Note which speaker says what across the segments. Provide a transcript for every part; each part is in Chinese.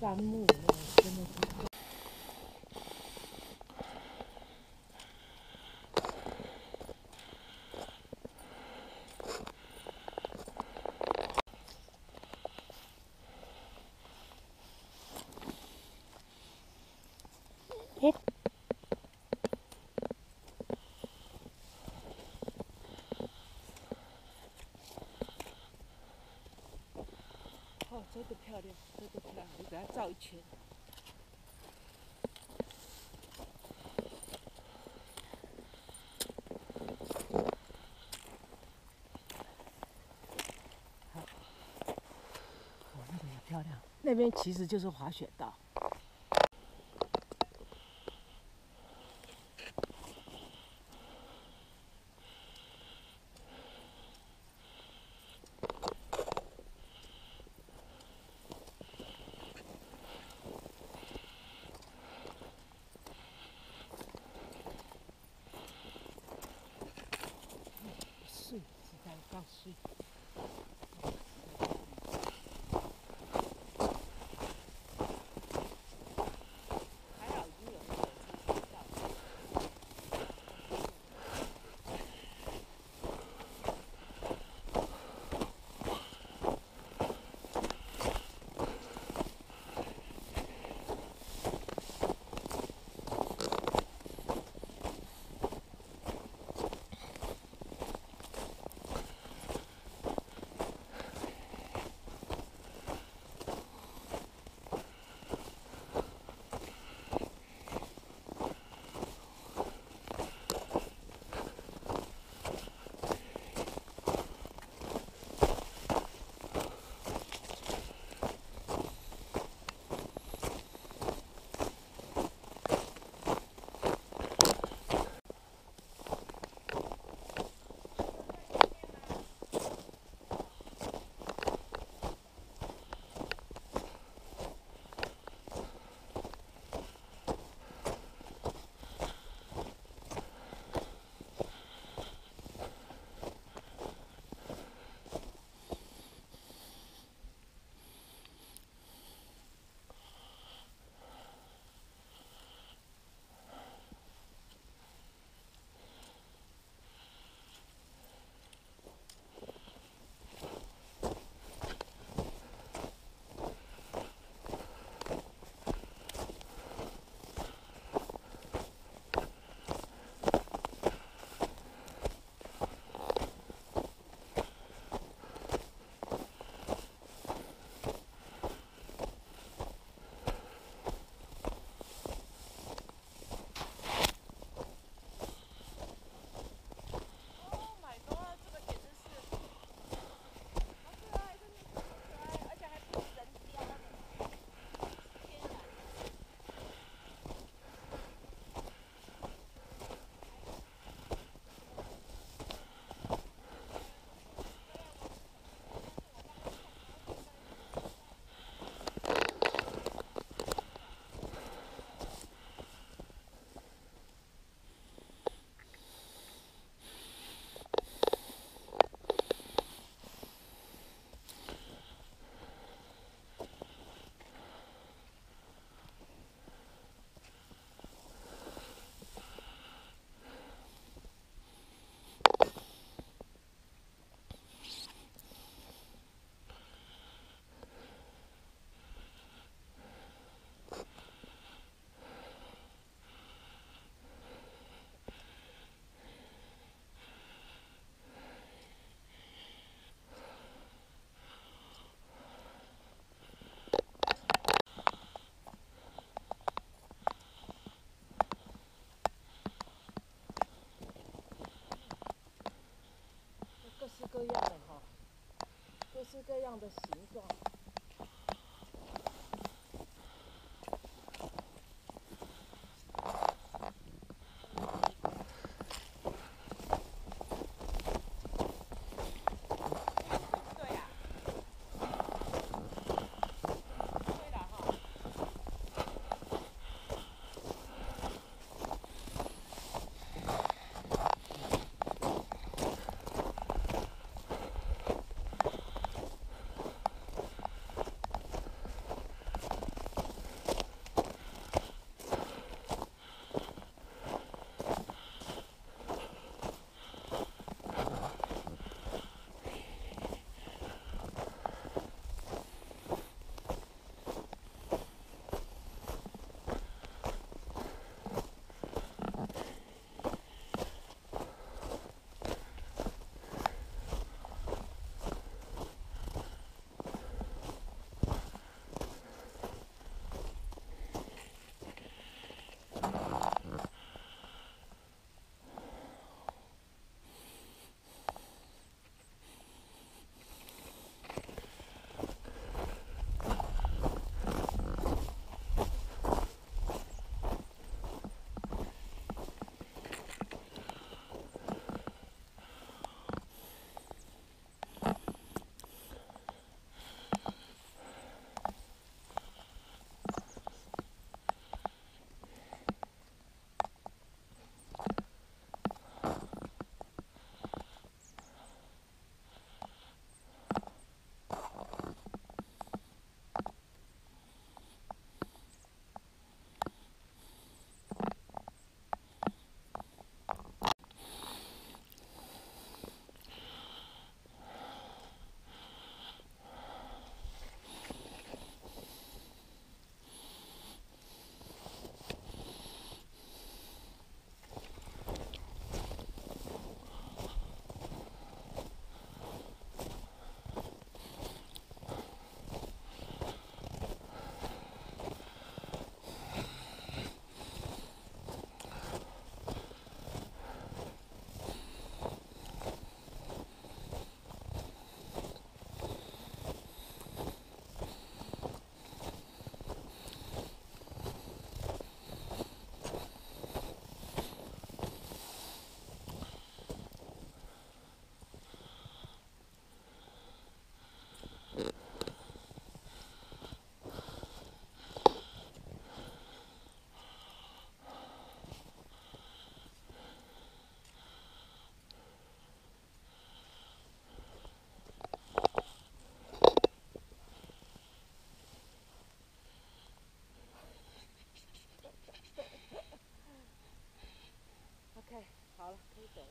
Speaker 1: 杉木那真的是。哦，真的漂亮，真的漂亮，我给它照一圈。好，哦，那边也漂亮，那边其实就是滑雪道。各式各样的形状。好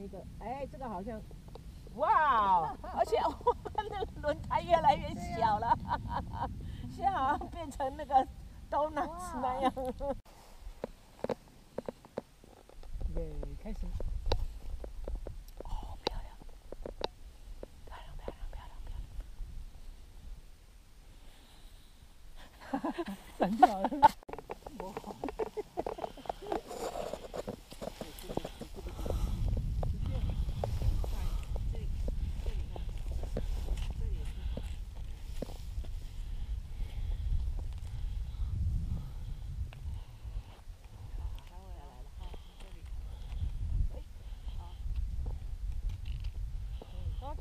Speaker 1: 一个，哎，这个好像，哇，而且那个轮胎越来越小了，现在好像变成那个 donuts 那样。对，开始。哦，漂亮，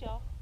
Speaker 1: y'all.